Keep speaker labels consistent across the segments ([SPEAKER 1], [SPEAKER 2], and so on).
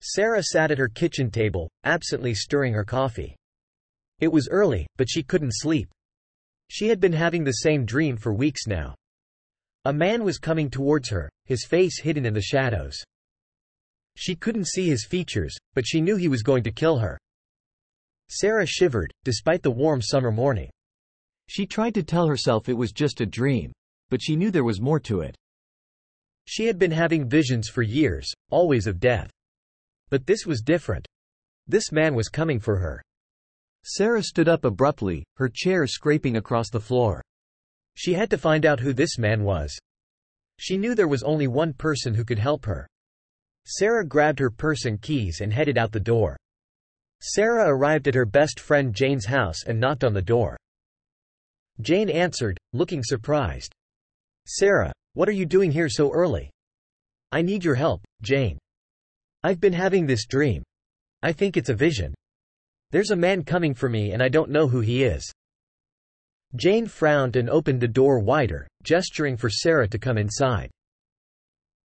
[SPEAKER 1] Sarah sat at her kitchen table, absently stirring her coffee. It was early, but she couldn't sleep. She had been having the same dream for weeks now. A man was coming towards her, his face hidden in the shadows. She couldn't see his features, but she knew he was going to kill her. Sarah shivered, despite the warm summer morning.
[SPEAKER 2] She tried to tell herself it was just a dream, but she knew there was more to it.
[SPEAKER 1] She had been having visions for years, always of death. But this was different. This man was coming for her.
[SPEAKER 2] Sarah stood up abruptly, her chair scraping across the floor.
[SPEAKER 1] She had to find out who this man was. She knew there was only one person who could help her. Sarah grabbed her purse and keys and headed out the door. Sarah arrived at her best friend Jane's house and knocked on the door. Jane answered, looking surprised. Sarah, what are you doing here so early? I need your help, Jane. I've been having this dream. I think it's a vision. There's a man coming for me and I don't know who he is. Jane frowned and opened the door wider, gesturing for Sarah to come inside.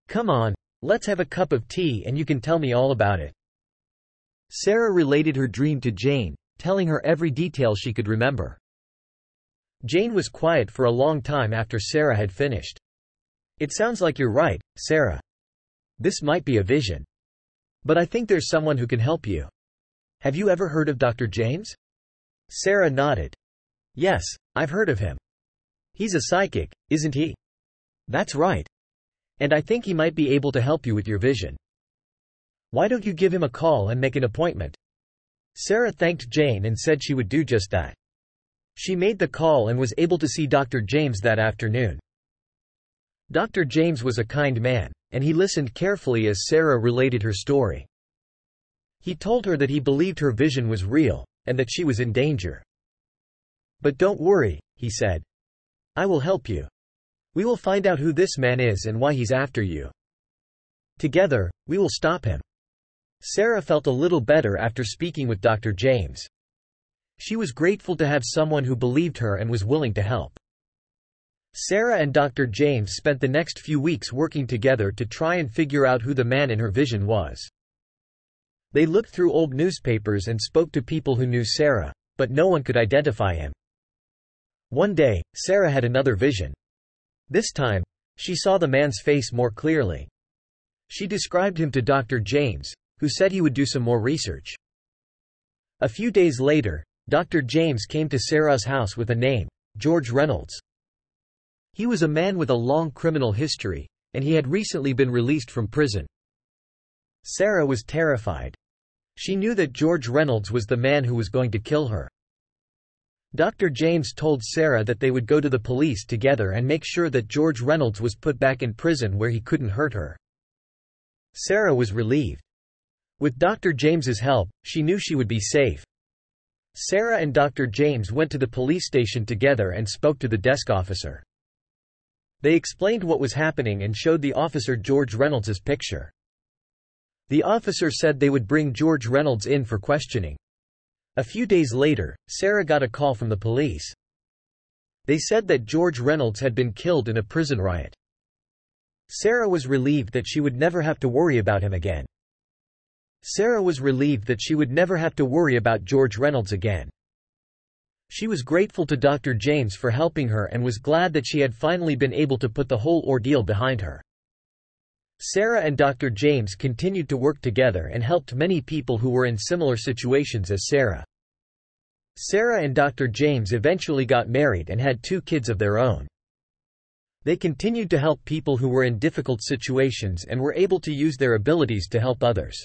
[SPEAKER 1] Come on, let's have a cup of tea and you can tell me all about it.
[SPEAKER 2] Sarah related her dream to Jane, telling her every detail she could remember.
[SPEAKER 1] Jane was quiet for a long time after Sarah had finished. It sounds like you're right, Sarah. This might be a vision. But I think there's someone who can help you. Have you ever heard of Dr. James? Sarah nodded. Yes, I've heard of him. He's a psychic, isn't he? That's right. And I think he might be able to help you with your vision. Why don't you give him a call and make an appointment? Sarah thanked Jane and said she would do just that. She made the call and was able to see Dr. James that afternoon. Dr. James was a kind man, and he listened carefully as Sarah related her story. He told her that he believed her vision was real, and that she was in danger. But don't worry, he said. I will help you. We will find out who this man is and why he's after you. Together, we will stop him. Sarah felt a little better after speaking with Dr. James. She was grateful to have someone who believed her and was willing to help. Sarah and Dr. James spent the next few weeks working together to try and figure out who the man in her vision was. They looked through old newspapers and spoke to people who knew Sarah, but no one could identify him. One day, Sarah had another vision. This time, she saw the man's face more clearly. She described him to Dr. James, who said he would do some more research. A few days later, Dr. James came to Sarah's house with a name, George Reynolds. He was a man with a long criminal history, and he had recently been released from prison. Sarah was terrified. She knew that George Reynolds was the man who was going to kill her. Dr. James told Sarah that they would go to the police together and make sure that George Reynolds was put back in prison where he couldn't hurt her. Sarah was relieved. With Dr. James's help, she knew she would be safe. Sarah and Dr. James went to the police station together and spoke to the desk officer. They explained what was happening and showed the officer George Reynolds's picture. The officer said they would bring George Reynolds in for questioning. A few days later, Sarah got a call from the police. They said that George Reynolds had been killed in a prison riot. Sarah was relieved that she would never have to worry about him again. Sarah was relieved that she would never have to worry about George Reynolds again. She was grateful to Dr. James for helping her and was glad that she had finally been able to put the whole ordeal behind her. Sarah and Dr. James continued to work together and helped many people who were in similar situations as Sarah. Sarah and Dr. James eventually got married and had two kids of their own. They continued to help people who were in difficult situations and were able to use their abilities to help others.